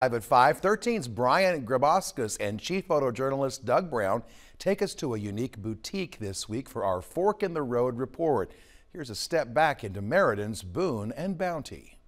Live at 5, 13's Brian Graboskas and chief photojournalist Doug Brown take us to a unique boutique this week for our Fork in the Road report. Here's a step back into Meriden's Boone and Bounty.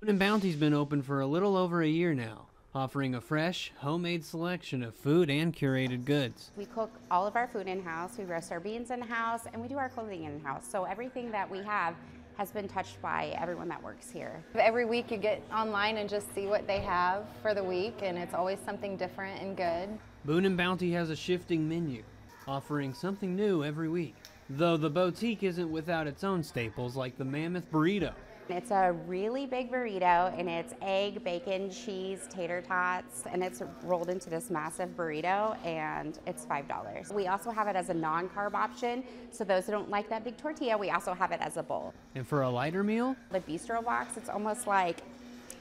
Boone and Bounty's been open for a little over a year now, offering a fresh, homemade selection of food and curated goods. We cook all of our food in-house, we roast our beans in-house, and we do our clothing in-house. So everything that we have has been touched by everyone that works here. Every week you get online and just see what they have for the week and it's always something different and good. Boone and Bounty has a shifting menu, offering something new every week. Though the boutique isn't without its own staples like the Mammoth Burrito. It's a really big burrito and it's egg, bacon, cheese, tater tots, and it's rolled into this massive burrito and it's $5. We also have it as a non-carb option, so those who don't like that big tortilla, we also have it as a bowl. And for a lighter meal? The bistro box, it's almost like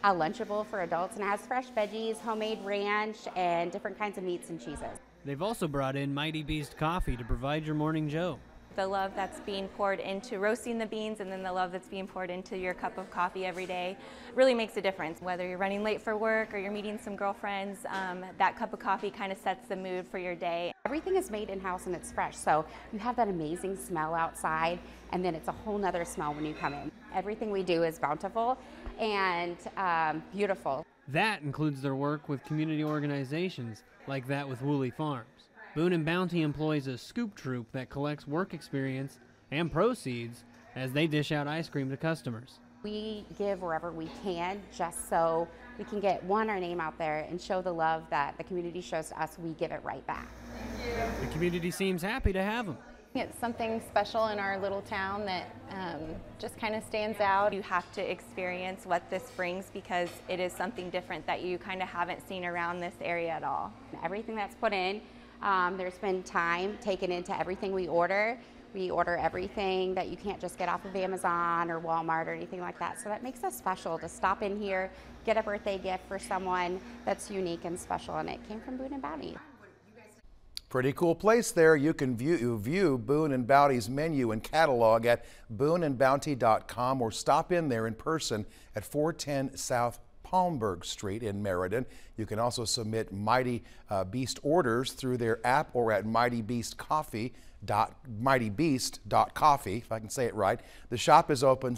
a Lunchable for adults and it has fresh veggies, homemade ranch, and different kinds of meats and cheeses. They've also brought in Mighty Beast coffee to provide your morning joe the love that's being poured into roasting the beans and then the love that's being poured into your cup of coffee every day really makes a difference. Whether you're running late for work or you're meeting some girlfriends, um, that cup of coffee kind of sets the mood for your day. Everything is made in-house and it's fresh, so you have that amazing smell outside and then it's a whole nother smell when you come in. Everything we do is bountiful and um, beautiful. That includes their work with community organizations like that with Wooley Farms. Boone and Bounty employs a scoop troop that collects work experience and proceeds as they dish out ice cream to customers. We give wherever we can just so we can get one, our name out there and show the love that the community shows to us, we give it right back. The community seems happy to have them. It's something special in our little town that um, just kind of stands out. You have to experience what this brings because it is something different that you kind of haven't seen around this area at all. Everything that's put in um, there's been time taken into everything we order. We order everything that you can't just get off of Amazon or Walmart or anything like that. So that makes us special to stop in here, get a birthday gift for someone that's unique and special, and it came from Boone and Bounty. Pretty cool place there. You can view, view Boone and Bounty's menu and catalog at booneandbounty.com or stop in there in person at 410 South Palmberg Street in Meriden. You can also submit Mighty uh, Beast orders through their app or at Mighty Beast Coffee. Dot, mightybeast.coffee, if I can say it right. The shop is open